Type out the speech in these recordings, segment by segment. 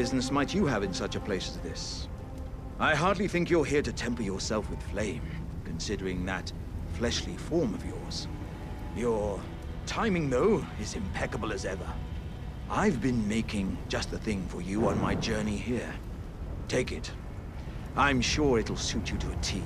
business might you have in such a place as this? I hardly think you're here to temper yourself with flame, considering that fleshly form of yours. Your timing, though, is impeccable as ever. I've been making just the thing for you on my journey here. Take it. I'm sure it'll suit you to a T.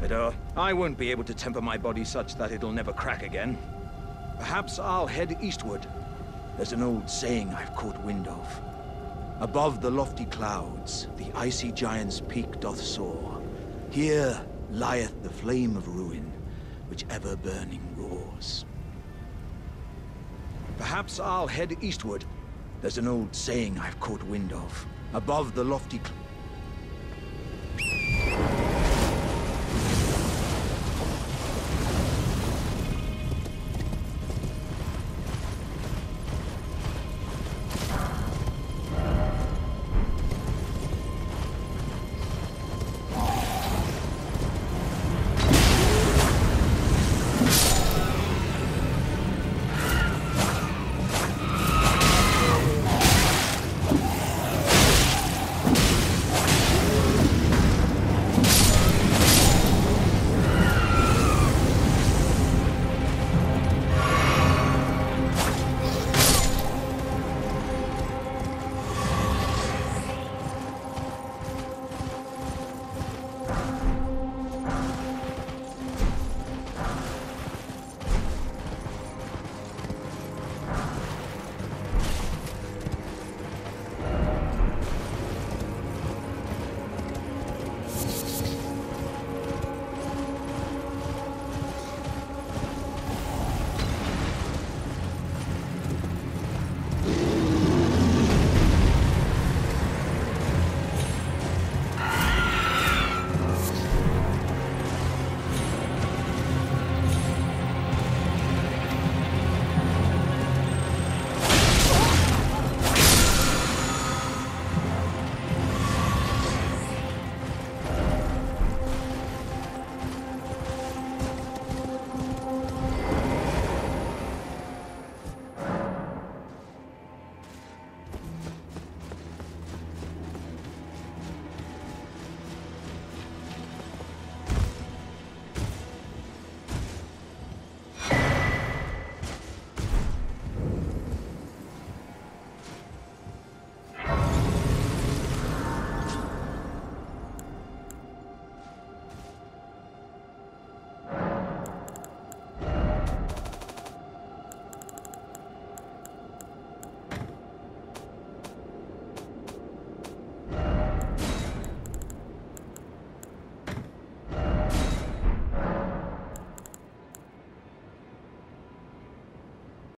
But, uh, I won't be able to temper my body such that it'll never crack again. Perhaps I'll head eastward. There's an old saying I've caught wind of. Above the lofty clouds, the icy giant's peak doth soar. Here lieth the flame of ruin, which ever burning roars. Perhaps I'll head eastward. There's an old saying I've caught wind of. Above the lofty clouds.